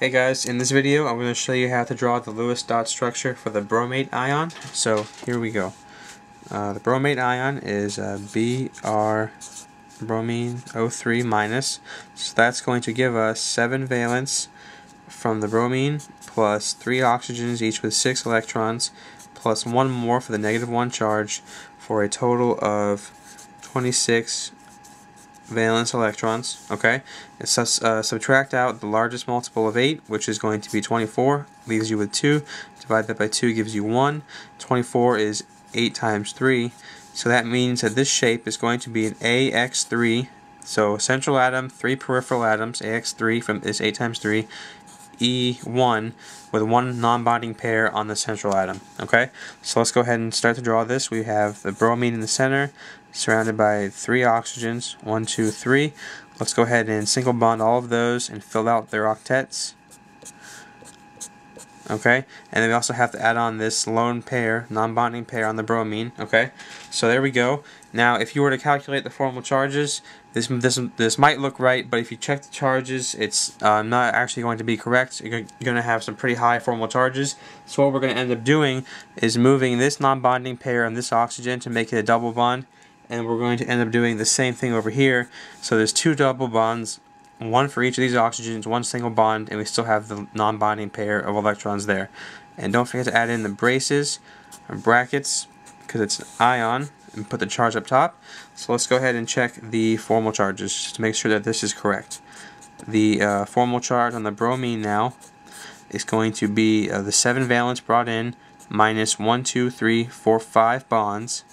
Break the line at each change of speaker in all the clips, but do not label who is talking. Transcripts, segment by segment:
Hey guys, in this video I'm going to show you how to draw the Lewis dot structure for the bromate ion. So here we go. Uh, the bromate ion is uh, Br bromine O3 minus. So that's going to give us 7 valence from the bromine plus 3 oxygens each with 6 electrons plus 1 more for the negative 1 charge for a total of 26 valence electrons, okay? And so, uh, subtract out the largest multiple of 8, which is going to be 24, leaves you with 2. Divide that by 2 gives you 1. 24 is 8 times 3. So that means that this shape is going to be an AX3. So central atom, 3 peripheral atoms, AX3 from this 8 times 3, E1 with one non-bonding pair on the central atom. Okay, so let's go ahead and start to draw this. We have the bromine in the center, surrounded by three oxygens. One, two, three. Let's go ahead and single bond all of those and fill out their octets. Okay, and then we also have to add on this lone pair, non-bonding pair on the bromine. Okay, so there we go. Now, if you were to calculate the formal charges, this this this might look right, but if you check the charges, it's uh, not actually going to be correct. You're going to have some pretty high formal charges. So what we're going to end up doing is moving this non-bonding pair and this oxygen to make it a double bond, and we're going to end up doing the same thing over here. So there's two double bonds, one for each of these oxygens, one single bond, and we still have the non-bonding pair of electrons there. And don't forget to add in the braces or brackets because it's an ion and put the charge up top. So let's go ahead and check the formal charges to make sure that this is correct. The uh, formal charge on the bromine now is going to be uh, the 7 valence brought in minus 1, 2, 3, 4, 5 bonds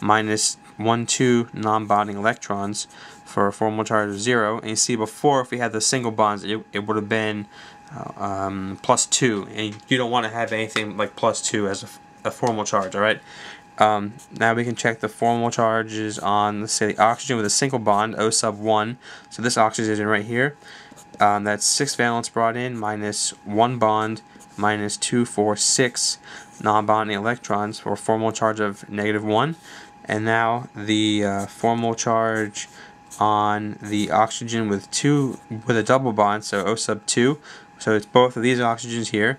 minus 1, 2 non-bonding electrons for a formal charge of 0. And you see before, if we had the single bonds, it, it would have been uh, um, plus 2. And you don't want to have anything like plus 2 as a, a formal charge, alright? Um, now we can check the formal charges on, let's say, the oxygen with a single bond, O sub 1. So this oxygen right here. Um, that's 6 valence brought in minus 1 bond minus 2, 4, 6 non-bonding electrons for a formal charge of negative 1. And now the uh, formal charge on the oxygen with two with a double bond, so O sub 2. So it's both of these oxygens here,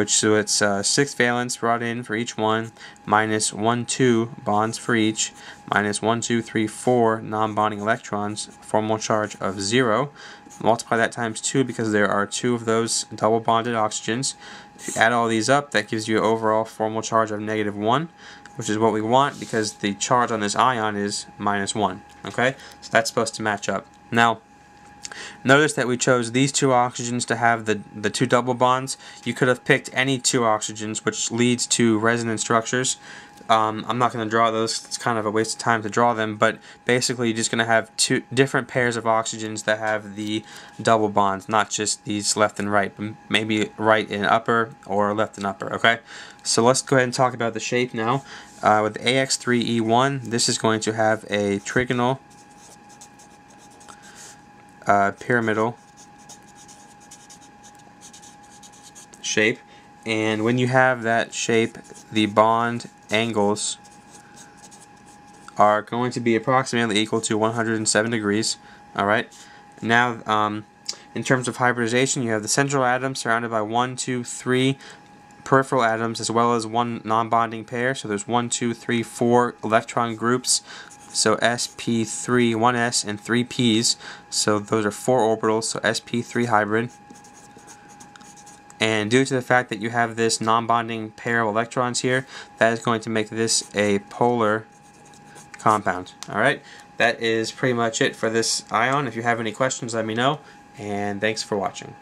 which so it's uh, 6 valence brought in for each one, minus 1, 2 bonds for each, minus 1, 2, 3, 4 non-bonding electrons, formal charge of 0. Multiply that times 2 because there are two of those double bonded oxygens. If you add all these up, that gives you an overall formal charge of negative 1 which is what we want because the charge on this ion is minus 1. Okay, so that's supposed to match up. Now, notice that we chose these two oxygens to have the, the two double bonds. You could have picked any two oxygens, which leads to resonance structures. Um, I'm not going to draw those, it's kind of a waste of time to draw them, but basically you're just going to have two different pairs of oxygens that have the double bonds, not just these left and right, but maybe right and upper or left and upper, okay? So let's go ahead and talk about the shape now. Uh, with AX3E1, this is going to have a trigonal uh, pyramidal shape. And when you have that shape, the bond angles are going to be approximately equal to 107 degrees. Alright. Now, um, in terms of hybridization, you have the central atom surrounded by one, two, three peripheral atoms as well as one non-bonding pair. So there's one, two, three, four electron groups. So sp3, 1s, and 3 p's. So those are four orbitals, so sp3 hybrid. And due to the fact that you have this non-bonding pair of electrons here, that is going to make this a polar compound. Alright, that is pretty much it for this ion. If you have any questions, let me know. And thanks for watching.